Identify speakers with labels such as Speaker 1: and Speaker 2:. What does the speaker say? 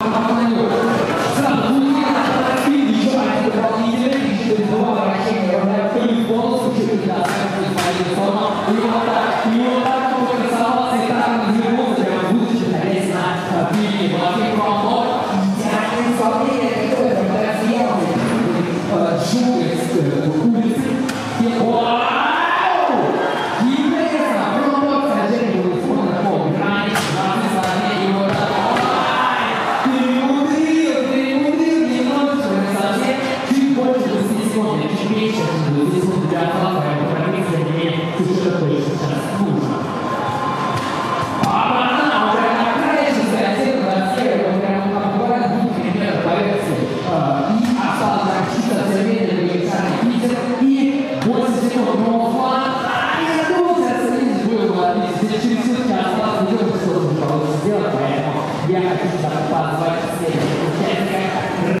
Speaker 1: Сразу communication.